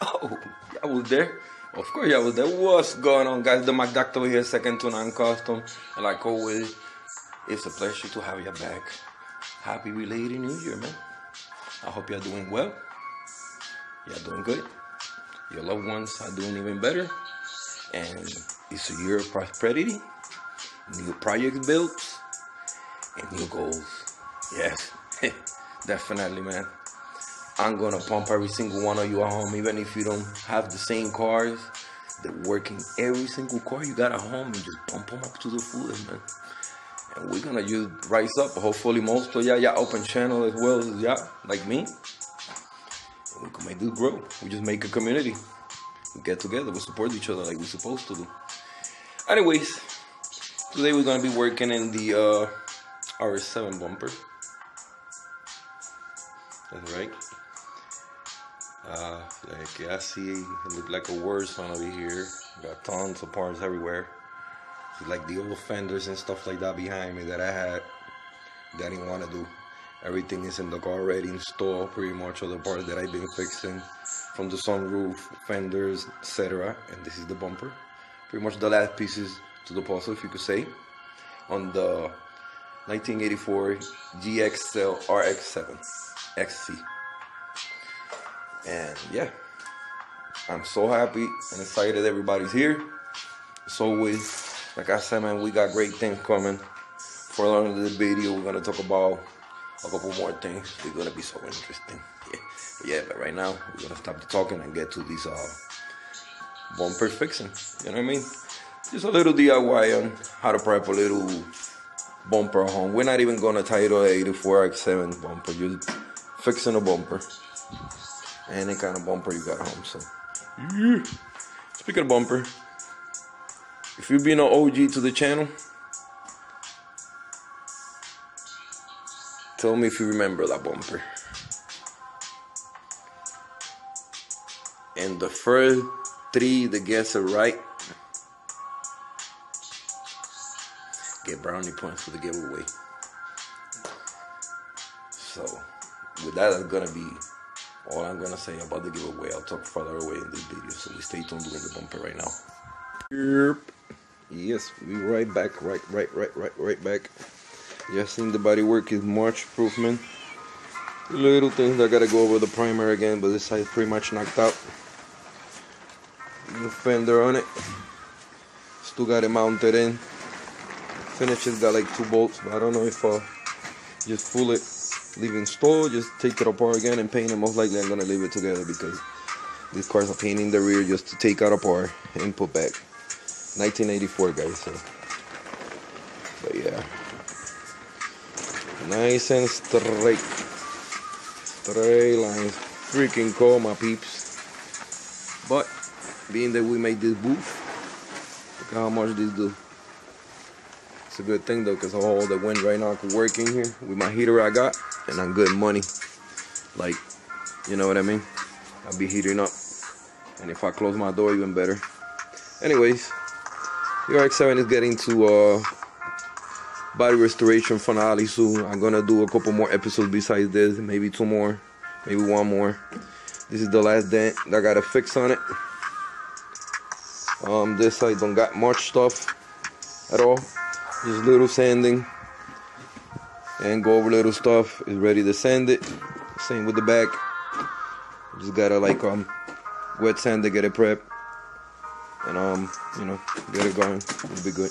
Oh, I was there. Of course, I was there. What's going on, guys? The Mad Doctor here, second to none custom. And like always, it's a pleasure to have you back. Happy related New Year, man. I hope you're doing well. You're doing good. Your loved ones are doing even better. And it's a year of prosperity, new projects built, and new goals. Yes, definitely, man. I'm gonna pump every single one of you at home, even if you don't have the same cars. They're working every single car you got at home and just pump them up to the fullest, man. And we're gonna just rise up. Hopefully, most of y'all, y'all open channel as well as y'all, like me. And we can make this grow. We just make a community. We get together, we support each other like we're supposed to do. Anyways, today we're gonna be working in the uh, R7 bumper. That's right. Uh, like yeah, I see it look like a word sign over here. Got tons of parts everywhere. Like the old fenders and stuff like that behind me that I had that I didn't want to do. Everything is in the car already installed, pretty much all the parts that I've been fixing from the sunroof, fenders, etc. And this is the bumper. Pretty much the last pieces to the puzzle, if you could say, on the 1984 GSL RX7 XC. And yeah, I'm so happy and excited everybody's here. As always, like I said, man, we got great things coming. For the end of the video, we're gonna talk about a couple more things. They're gonna be so interesting. Yeah, but yeah. But right now, we're gonna stop the talking and get to this uh bumper fixing. You know what I mean? Just a little DIY on how to prep a little bumper home. We're not even gonna title 84 X7 bumper. Just fixing a bumper any kind of bumper you got home. So, speaking of bumper, if you've been an OG to the channel, tell me if you remember that bumper. And the first three that gets it right get brownie points for the giveaway. So, with that, it's gonna be all I'm gonna say about the giveaway. I'll talk further away in this video, so we stay tuned during the bumper right now. Yep. Yes, we right back, right, right, right, right, right back. Just seen the body work is much improvement. Little things I gotta go over the primer again, but this side's pretty much knocked out. The fender on it. Still got it mounted in. Finish Finishes got like two bolts, but I don't know if I'll just pull it leave it installed, just take it apart again and paint it. Most likely I'm gonna leave it together because these cars are painting in the rear just to take out apart and put back. 1984 guys, so but yeah. Nice and straight. Straight lines. Freaking cool my peeps. But being that we made this booth, look how much this do. It's a good thing though, cause all the wind right now could work in here with my heater I got and I'm good money. Like, you know what I mean? I'll be heating up. And if I close my door, even better. Anyways, the RX-7 is getting to uh, body restoration finale soon. I'm gonna do a couple more episodes besides this, maybe two more, maybe one more. This is the last dent I got to fix on it. Um, this side don't got much stuff at all, just little sanding and go over little stuff. Is ready to sand it. Same with the back. Just gotta like um wet sand to get it prepped. And um you know get it going. It'll be good.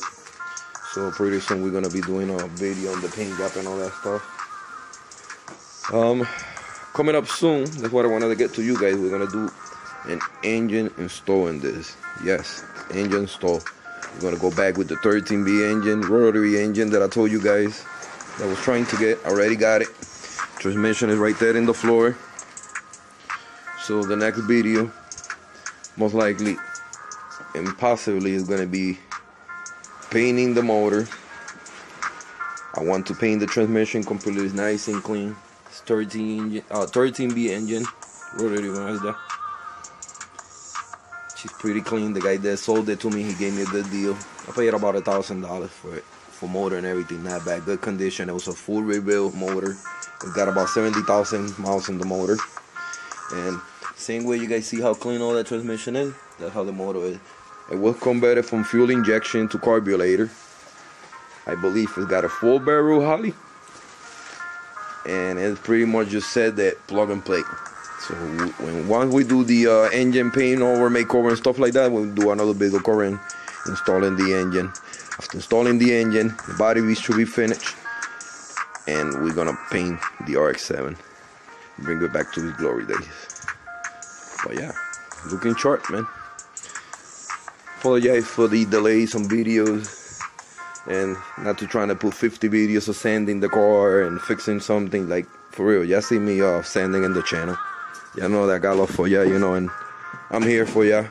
So pretty soon we're gonna be doing a video on the paint job and all that stuff. Um coming up soon that's what i wanted to get to you guys. We're gonna do an engine install in this. Yes engine install. We're gonna go back with the 13b engine rotary engine that i told you guys I was trying to get. I Already got it. Transmission is right there in the floor. So the next video, most likely and possibly is going to be painting the motor. I want to paint the transmission completely nice and clean. It's 13 engine, uh, 13B engine, rotary Mazda. She's pretty clean. The guy that sold it to me, he gave me a good deal. I paid about a thousand dollars for it motor and everything. Not bad, good condition. It was a full rebuild motor. It's got about 70,000 miles in the motor. And Same way you guys see how clean all that transmission is. That's how the motor is. It was converted from fuel injection to carburetor. I believe it's got a full barrel Holley. And it's pretty much just said that plug and play. So when once we do the uh, engine paint over, makeover and stuff like that, we'll do another big current installing the engine. After installing the engine, the body should be finished. And we're gonna paint the RX-7. Bring it back to its glory days. But yeah, looking sharp, man. Apologize for the delays on videos and not to trying to put 50 videos of sanding the car and fixing something like for real. Y'all see me uh, sanding in the channel. Y'all know that I got love for ya, you know, and I'm here for ya.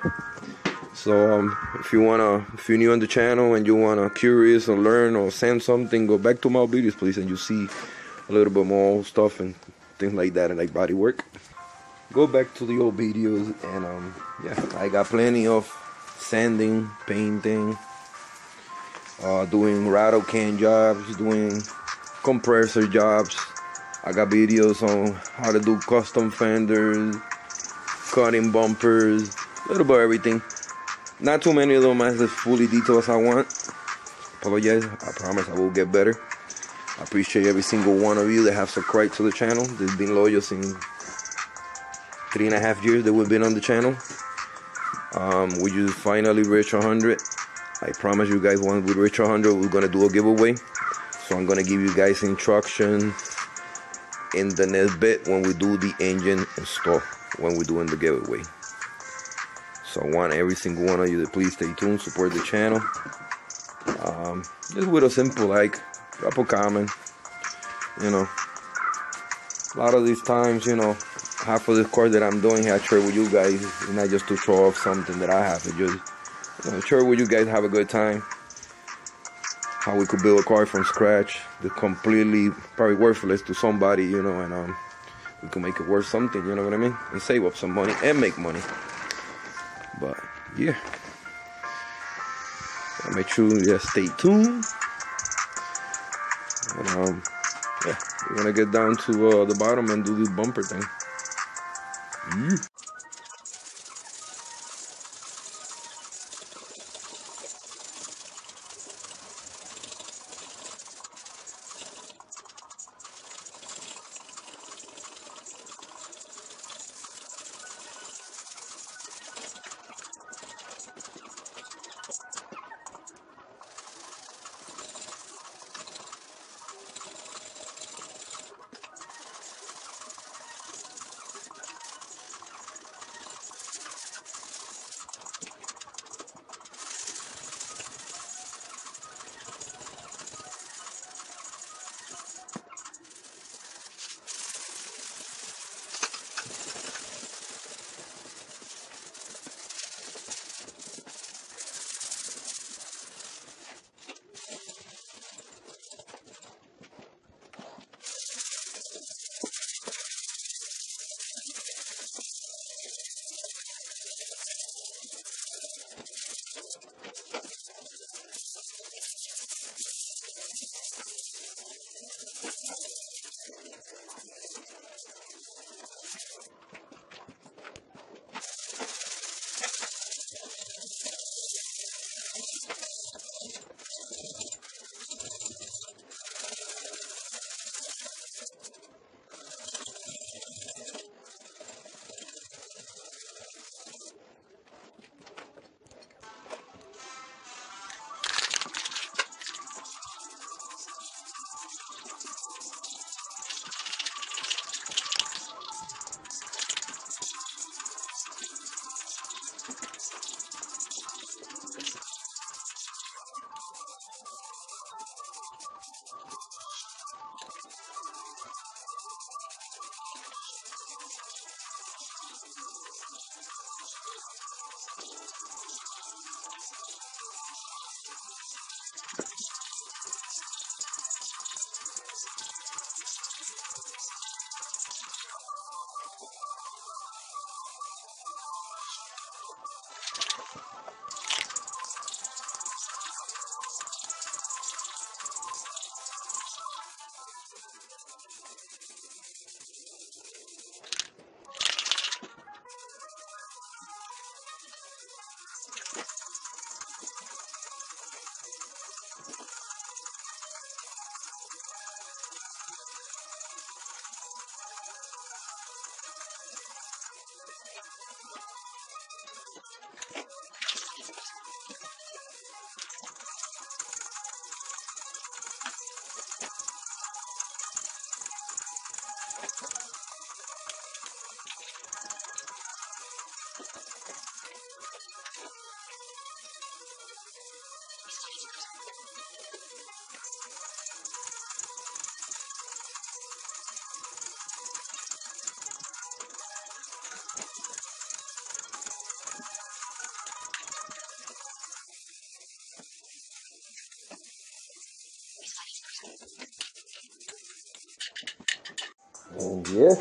So um, if you wanna, if you're new on the channel and you wanna curious or learn or send something, go back to my videos, please, and you see a little bit more stuff and things like that, and like body work. Go back to the old videos, and um, yeah, I got plenty of sanding, painting, uh, doing rattle can jobs, doing compressor jobs. I got videos on how to do custom fenders, cutting bumpers, a little bit everything. Not too many of them as the fully detailed as I want. Apologize. I promise I will get better. I appreciate every single one of you that have subscribed to the channel. They've been loyal since three and a half years that we've been on the channel. Um, we just finally reached 100. I promise you guys once we reach 100, we're gonna do a giveaway. So I'm gonna give you guys instructions in the next bit when we do the engine install when we're doing the giveaway. So I want every single one of you to please stay tuned, support the channel. Um, just with a simple like, drop a comment. You know, a lot of these times, you know, half of this course that I'm doing here, I share with you guys, not just to show off something that I have. It just, you know, share with you guys, have a good time. How we could build a car from scratch, the completely probably worthless to somebody, you know, and um, we can make it worth something. You know what I mean? And save up some money and make money. But yeah, make sure you stay tuned. And um, yeah, we're gonna get down to uh, the bottom and do the bumper thing. Yeah. And yeah,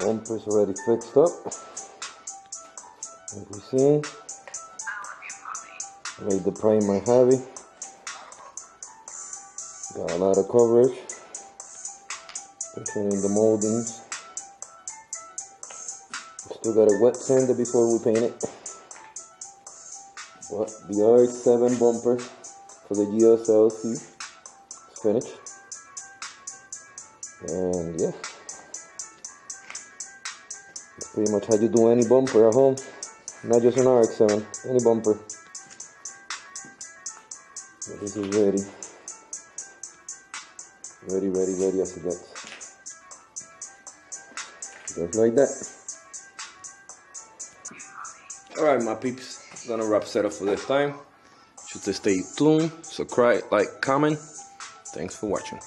bumper's already fixed up. Like we seen, made the primer heavy. Got a lot of coverage, especially in the moldings. Still got a wet sander before we paint it. But the RX-7 bumper for the GSLC is finished. And yeah, pretty much how you do any bumper at home, not just an RX-7, any bumper. This is ready, ready, ready, ready as it gets. Just like that. Alright, my peeps, gonna wrap setup for this time. Should stay tuned, subscribe, like, comment. Thanks for watching.